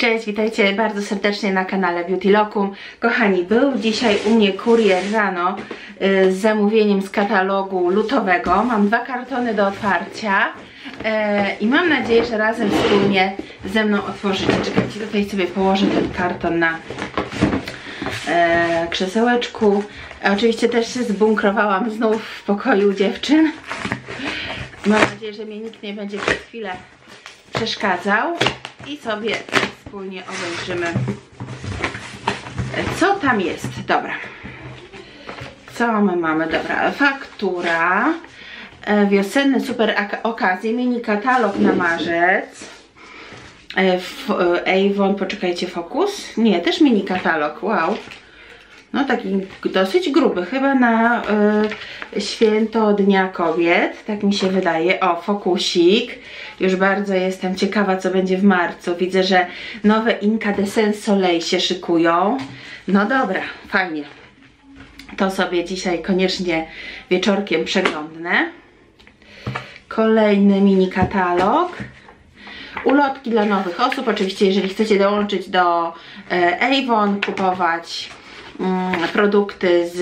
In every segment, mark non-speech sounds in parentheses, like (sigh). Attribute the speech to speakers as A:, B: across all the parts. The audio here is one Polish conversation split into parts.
A: Cześć, witajcie bardzo serdecznie na kanale Beauty Locum. Kochani, był dzisiaj u mnie kurier rano y, z zamówieniem z katalogu lutowego. Mam dwa kartony do otwarcia y, i mam nadzieję, że razem wspólnie ze mną otworzycie. Czekajcie, tutaj sobie położę ten karton na y, krzesełeczku. Oczywiście też się zbunkrowałam znów w pokoju dziewczyn. Mam nadzieję, że mnie nikt nie będzie przez chwilę przeszkadzał i sobie wspólnie obejrzymy co tam jest. Dobra. Co my mamy? Dobra, faktura e, wiosenny super okazje, mini katalog na marzec e, e, Avon, poczekajcie, Focus? Nie, też mini katalog, wow no taki dosyć gruby, chyba na y, święto Dnia Kobiet, tak mi się wydaje. O, fokusik. Już bardzo jestem ciekawa, co będzie w marcu. Widzę, że nowe Incandescent Soleil się szykują. No dobra, fajnie. To sobie dzisiaj koniecznie wieczorkiem przeglądnę. Kolejny mini katalog. Ulotki dla nowych osób. Oczywiście, jeżeli chcecie dołączyć do e, Avon, kupować produkty z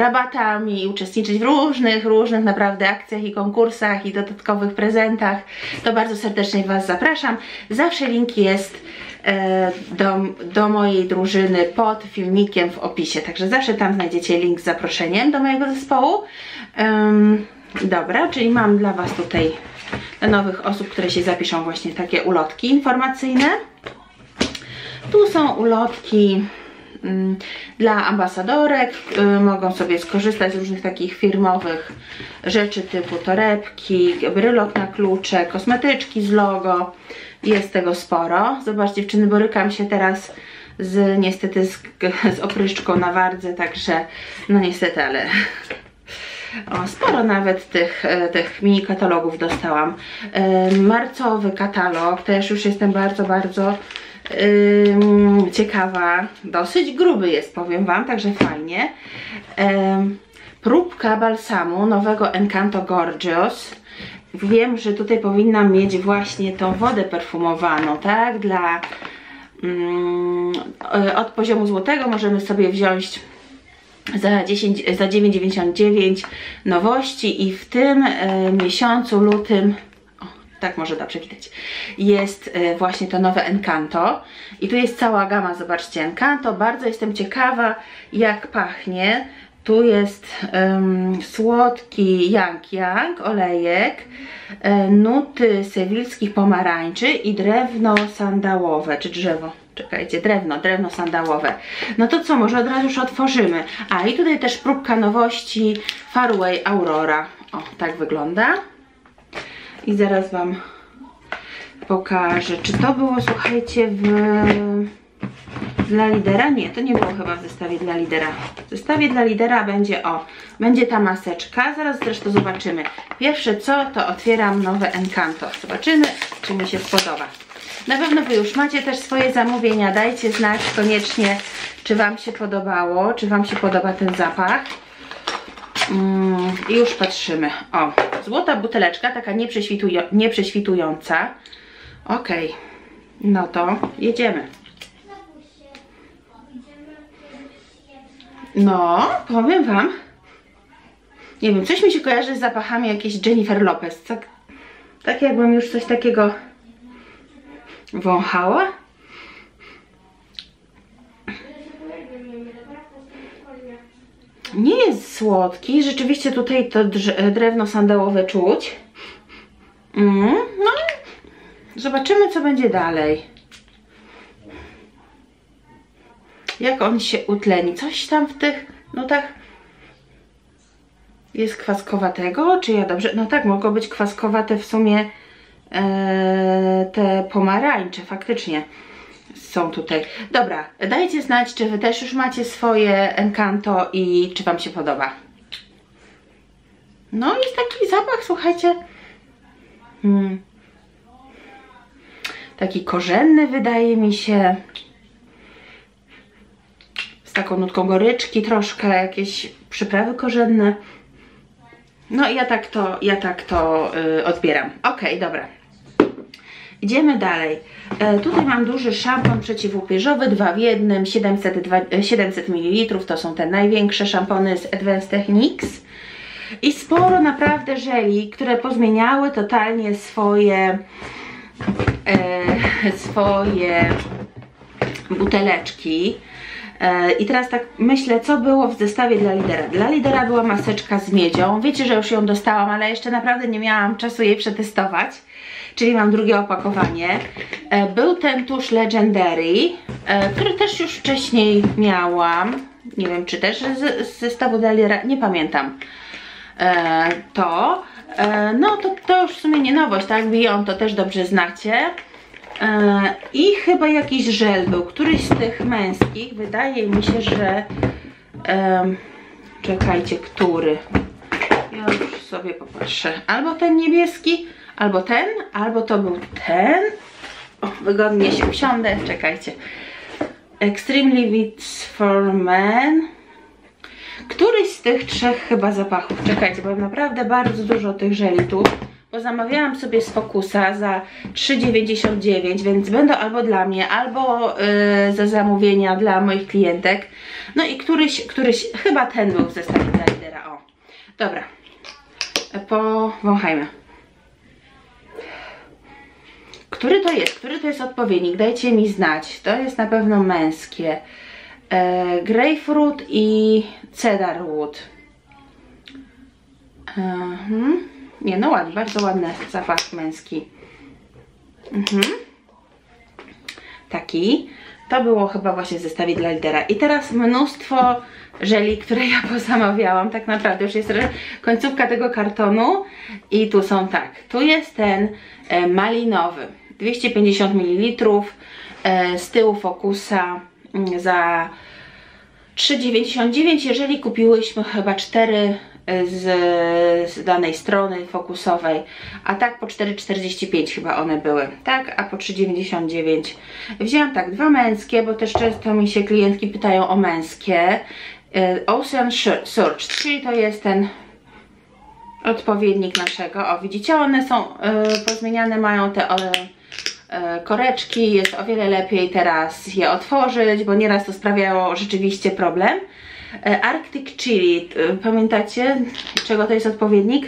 A: rabatami, uczestniczyć w różnych, różnych naprawdę akcjach i konkursach i dodatkowych prezentach, to bardzo serdecznie Was zapraszam. Zawsze link jest e, do, do mojej drużyny pod filmikiem w opisie, także zawsze tam znajdziecie link z zaproszeniem do mojego zespołu. Dobra, czyli mam dla Was tutaj dla nowych osób, które się zapiszą właśnie takie ulotki informacyjne. Tu są ulotki Mm, dla ambasadorek. Y, mogą sobie skorzystać z różnych takich firmowych rzeczy typu torebki, brylok na klucze, kosmetyczki z logo. Jest tego sporo. Zobaczcie dziewczyny, borykam się teraz z niestety z, z opryszczką na wardze, także no niestety, ale o, sporo nawet tych, e, tych mini katalogów dostałam. E, marcowy katalog, też już jestem bardzo, bardzo Yy, ciekawa, dosyć gruby jest, powiem Wam, także fajnie. Yy, próbka balsamu nowego Encanto Gorgeous. Wiem, że tutaj powinnam mieć właśnie tą wodę perfumowaną, tak? Dla yy, od poziomu złotego możemy sobie wziąć za, 10, za 9,99 nowości i w tym y, miesiącu lutym tak może dobrze widać, jest e, właśnie to nowe Encanto. I tu jest cała gama, zobaczcie, Encanto. Bardzo jestem ciekawa, jak pachnie. Tu jest um, słodki Yang Yang, olejek, e, nuty sewilskich pomarańczy i drewno sandałowe, czy drzewo. Czekajcie, drewno, drewno sandałowe. No to co, może od razu już otworzymy. A i tutaj też próbka nowości Farway Aurora. O, tak wygląda i zaraz Wam pokażę. Czy to było, słuchajcie, w dla lidera? Nie, to nie było chyba w zestawie dla lidera. W zestawie dla lidera będzie, o, będzie ta maseczka. Zaraz zresztą zobaczymy. Pierwsze co, to otwieram nowe Encanto. Zobaczymy, czy mi się spodoba. Na pewno Wy już macie też swoje zamówienia. Dajcie znać koniecznie, czy Wam się podobało, czy Wam się podoba ten zapach. Mm, I już patrzymy. O, złota buteleczka, taka nieprześwitują, nieprześwitująca. Ok, no to jedziemy. No, powiem Wam, nie wiem, coś mi się kojarzy z zapachami jakiejś Jennifer Lopez. Tak, tak jakbym już coś takiego wąchała. Nie jest słodki. Rzeczywiście tutaj to drewno sandałowe czuć. Mm, no, zobaczymy co będzie dalej. Jak on się utleni. Coś tam w tych nutach jest kwaskowatego, czy ja dobrze... No tak, mogą być kwaskowate w sumie e, te pomarańcze, faktycznie są tutaj. Dobra, dajcie znać, czy Wy też już macie swoje Encanto i czy Wam się podoba. No jest taki zapach, słuchajcie. Hmm. Taki korzenny wydaje mi się. Z taką nutką goryczki troszkę, jakieś przyprawy korzenne. No ja tak to, ja tak to yy, odbieram. Ok, dobra. Idziemy dalej. E, tutaj mam duży szampon przeciwłupieżowy, dwa w jednym, 700, dwa- e, 700 ml. To są te największe szampony z Advanced Techniques. I sporo naprawdę żeli, które pozmieniały totalnie swoje e, swoje buteleczki. E, I teraz tak myślę, co było w zestawie dla lidera. Dla lidera była maseczka z miedzią. Wiecie, że już ją dostałam, ale jeszcze naprawdę nie miałam czasu jej przetestować. Czyli mam drugie opakowanie. E, Był ten tusz Legendary, e, który też już wcześniej miałam. Nie wiem, czy też z, zestawu dla lidera, nie pamiętam e, to. No to, to już w sumie nie nowość, tak? Beyond to też dobrze znacie. I chyba jakiś żel był, któryś z tych męskich. Wydaje mi się, że. czekajcie, który? Już sobie popatrzę. Albo ten niebieski, albo ten, albo to był ten. O, wygodnie się usiądę. Czekajcie. Extremely Beats for Men. Któryś z tych trzech chyba zapachów. Czekajcie, bo naprawdę bardzo dużo tych żeli tu. Bo zamawiałam sobie z Focusa za 3,99, więc będą albo dla mnie, albo yy, za zamówienia dla moich klientek. No i któryś, któryś, chyba ten był w zestawie dla lidera. O, dobra. Powąchajmy. Który to jest? Który to jest odpowiednik? Dajcie mi znać. To jest na pewno męskie. E, grapefruit i cedarwood. Mhm. Nie, no ładny, bardzo ładny zapach męski. Mhm. Taki. To było chyba właśnie w zestawie dla lidera. I teraz mnóstwo żeli, które ja (laughs) pozamawiałam. Tak naprawdę już jest końcówka tego kartonu. I tu są tak. Tu jest ten e, malinowy. 250 ml. E, z tyłu Focusa mm, za 3,99 jeżeli kupiłyśmy chyba 4 z, z danej strony fokusowej, a tak po 4,45 chyba one były, tak, a po 3,99 wzięłam tak, dwa męskie, bo też często mi się klientki pytają o męskie. E, Ocean Surge, czyli to jest ten odpowiednik naszego, o widzicie, one są e, pozmieniane, mają te e, koreczki, jest o wiele lepiej teraz je otworzyć, bo nieraz to sprawiało rzeczywiście problem. E, Arctic Chili, e, pamiętacie czego to jest odpowiednik?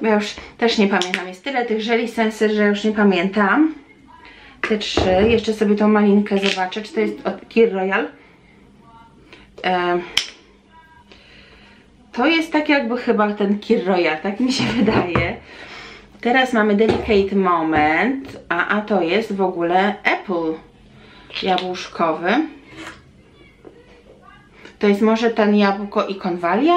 A: Ja już też nie pamiętam, jest tyle tych żeli sensy, że już nie pamiętam. Te trzy, jeszcze sobie tą malinkę zobaczę, czy to jest od Kir Royal. E, to jest tak jakby chyba ten Kir Royal, tak mi się (laughs) wydaje. Teraz mamy Delicate Moment, a, a to jest w ogóle Apple jabłuszkowy. To jest może ten jabłko i konwalia?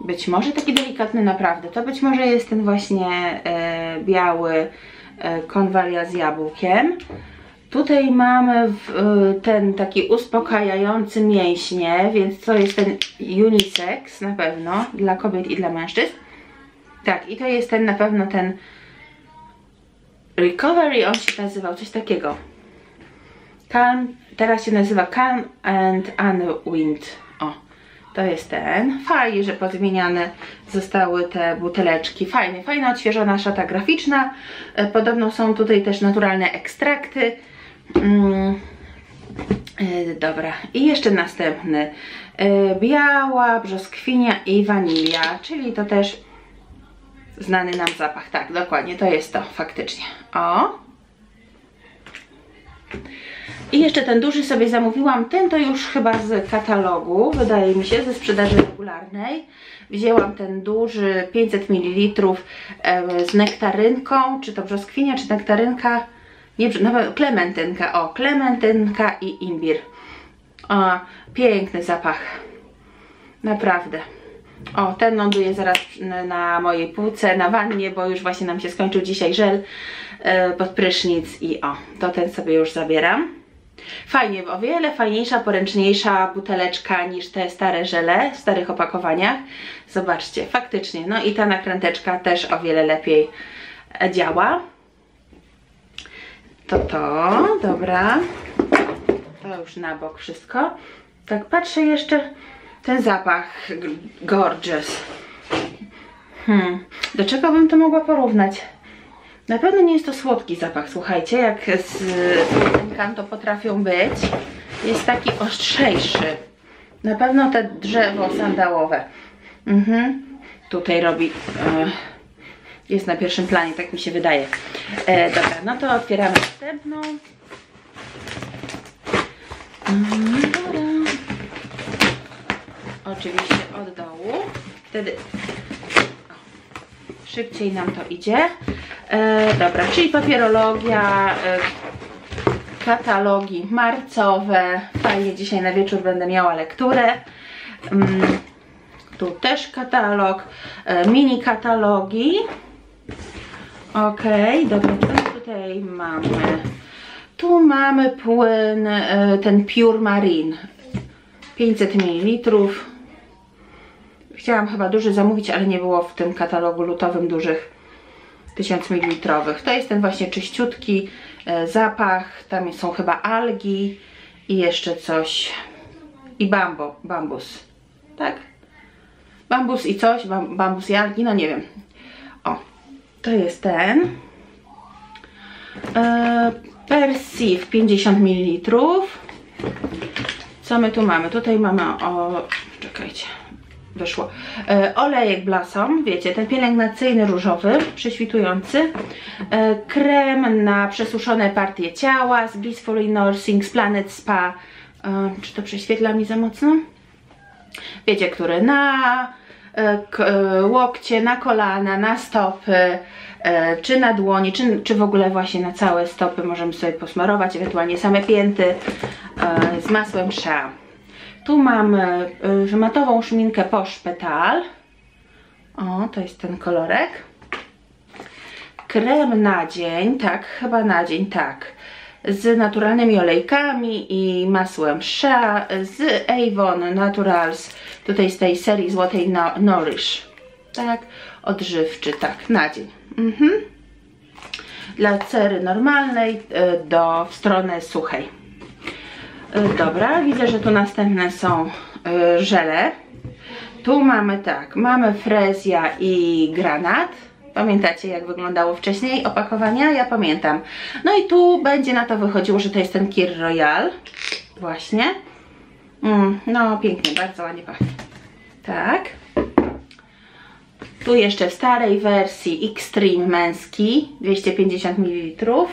A: Być może taki delikatny naprawdę. To być może jest ten właśnie e, biały e, konwalia z jabłkiem. Tutaj mamy w, e, ten taki uspokajający mięśnie, więc to jest ten unisex na pewno dla kobiet i dla mężczyzn. Tak, i to jest ten na pewno ten recovery, on się nazywał, coś takiego. Calm, teraz się nazywa Calm and Unwind. O, to jest ten. Fajnie, że podmieniane zostały te buteleczki. Fajnie, fajna, odświeżona szata graficzna. E, Podobno są tutaj też naturalne ekstrakty. Mm. E, Dobra, i jeszcze następny. E, Biała, brzoskwinia i wanilia, czyli to też znany nam zapach. Tak, dokładnie, to jest to, faktycznie. O! I jeszcze ten duży sobie zamówiłam. Ten to już chyba z katalogu, wydaje mi się, ze sprzedaży regularnej. Wzięłam ten duży 500 ml e, z nektarynką, czy to brzoskwinia, czy nektarynka. Nie, nawet klementynka, o, klementynka i imbir. O, piękny zapach. Naprawdę. O, ten ląduje zaraz na- na mojej półce, na wannie, bo już właśnie nam się skończył dzisiaj żel e, pod prysznic i o, to ten sobie już zabieram. Fajnie, o wiele fajniejsza, poręczniejsza buteleczka niż te stare żele w starych opakowaniach. Zobaczcie, faktycznie, no i ta nakręteczka też o wiele lepiej e, działa. To to, dobra. To już na bok wszystko. Tak patrzę jeszcze ten zapach gorgeous. Hmm, do czego bym to mogła porównać? Na pewno nie jest to słodki zapach, słuchajcie, jak z, z to potrafią być. Jest taki ostrzejszy. Na pewno te drzewo sandałowe. Mhm. Tutaj robi... E, jest na pierwszym planie, tak mi się wydaje. E, dobra, no to otwieramy następną. Mhm, Oczywiście od dołu. Wtedy szybciej nam to idzie. E, dobra, czyli papierologia, e, katalogi marcowe. Fajnie, dzisiaj na wieczór będę miała lekturę. Mm, tu też katalog, e, mini katalogi. Ok, dobra, co tutaj mamy? Tu mamy płyn, e, ten Pure Marine. 500 ml. Chciałam chyba duży zamówić, ale nie było w tym katalogu lutowym dużych 1000 ml. To jest ten właśnie czyściutki e, zapach. Tam są chyba algi i jeszcze coś. I bambo, bambus. Tak? Bambus i coś, bambus i algi, no nie wiem. O, to jest ten. E, Persif 50 ml. Co my tu mamy? Tutaj mamy o... czekajcie wyszło. E, olejek Blossom, wiecie, ten pielęgnacyjny różowy, prześwitujący. E, krem na przesuszone partie ciała z Blissfully Nursing z Planet Spa. E, czy to prześwietla mi za mocno? Wiecie, który na e, e, łokcie, na kolana, na stopy, e, czy na dłoni, czy, czy w ogóle właśnie na całe stopy możemy sobie posmarować, ewentualnie same pięty z masłem Shea. Tu mamy y, matową szminkę Posh Petal. O, to jest ten kolorek. Krem na dzień, tak, chyba na dzień, tak. Z naturalnymi olejkami i masłem Shea z Avon Naturals, tutaj z tej serii Złotej no Nourish. Tak, odżywczy, tak, na dzień. Mhm. Dla cery normalnej y, do w stronę suchej. E, dobra, widzę, że tu następne są e, żele. Tu mamy tak, mamy frezja i granat. Pamiętacie jak wyglądało wcześniej opakowania? Ja pamiętam. No i tu będzie na to wychodziło, że to jest ten Kir Royal. Właśnie. Mm, no pięknie, bardzo ładnie pachnie. Tak. Tu jeszcze w starej wersji Extreme męski 250 ml.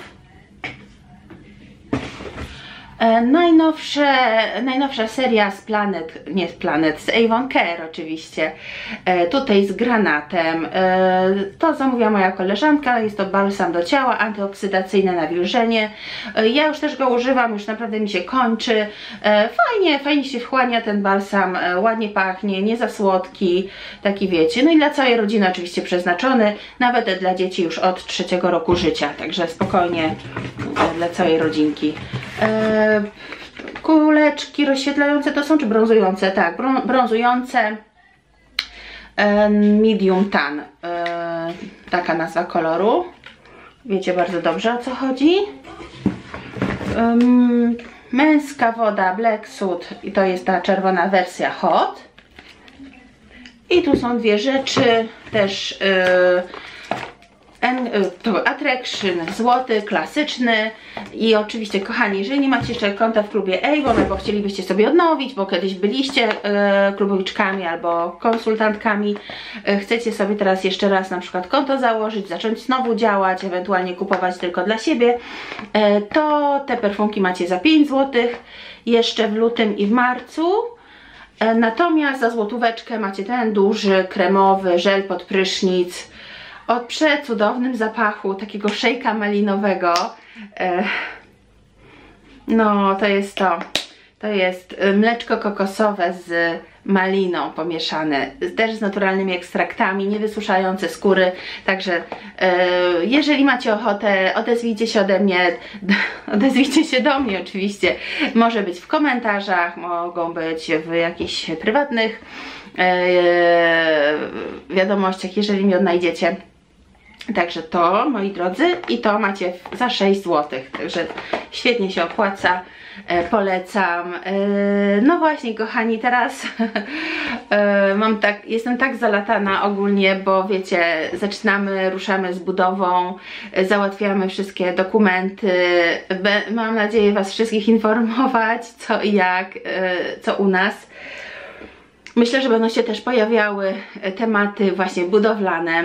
A: E, najnowsze, najnowsza seria z Planet, nie z Planet, z Avon Care oczywiście, e, tutaj z granatem. E, to zamówiła moja koleżanka, jest to balsam do ciała, antyoksydacyjne nawilżenie. Ja już też go używam, już naprawdę mi się kończy. Fajnie, fajnie się wchłania ten balsam, ładnie pachnie, nie za słodki, taki wiecie. No i dla całej rodziny oczywiście przeznaczony, nawet dla dzieci już od trzeciego roku życia, także spokojnie dla całej rodzinki kuleczki rozświetlające to są, czy brązujące? Tak, brązujące medium tan. E, taka nazwa koloru. Wiecie bardzo dobrze o co chodzi? Męska woda Black Suit i to jest ta czerwona wersja hot. I tu są dwie rzeczy też Y, to Attraction złoty, klasyczny i oczywiście kochani, jeżeli nie macie jeszcze konta w klubie Avon albo chcielibyście sobie odnowić, bo kiedyś byliście e, klubowiczkami albo konsultantkami, e, chcecie sobie teraz jeszcze raz na przykład konto założyć, zacząć znowu działać, ewentualnie kupować tylko dla siebie, e, to te perfumki macie za 5 zł jeszcze w lutym i w marcu. E, natomiast za złotóweczkę macie ten duży, kremowy żel pod prysznic, o przecudownym zapachu takiego szejka malinowego. E, no, to jest to. To jest e, mleczko kokosowe z maliną pomieszane, też z naturalnymi ekstraktami, niewysuszające skóry, także e, jeżeli macie ochotę, odezwijcie się ode mnie, (laughs) odezwijcie się do mnie oczywiście, może być w komentarzach, mogą być w jakichś prywatnych wiadomościach, jeżeli mnie odnajdziecie. Także to, moi drodzy, i to macie za 6 zł. Także świetnie się opłaca. E, polecam. E, no właśnie, kochani, teraz (laughs) e, mam tak, jestem tak zalatana ogólnie, bo wiecie, zaczynamy, ruszamy z budową, e, załatwiamy wszystkie dokumenty. Be, mam nadzieję Was wszystkich informować, (laughs) co i jak, e, co u nas. Myślę, że będą się też pojawiały e, tematy właśnie budowlane.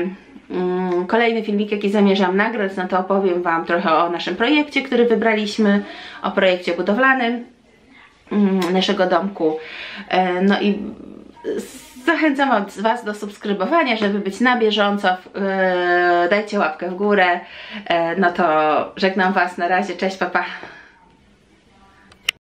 A: Mm, Kolejny filmik, jaki zamierzam nagrać, no to opowiem Wam trochę o naszym projekcie, który wybraliśmy, o projekcie budowlanym mm, naszego domku. E, No i zachęcam Was- do subskrybowania, żeby być na bieżąco. E, Dajcie łapkę w górę. E, No to żegnam Was na razie. Cześć, papa. Pa.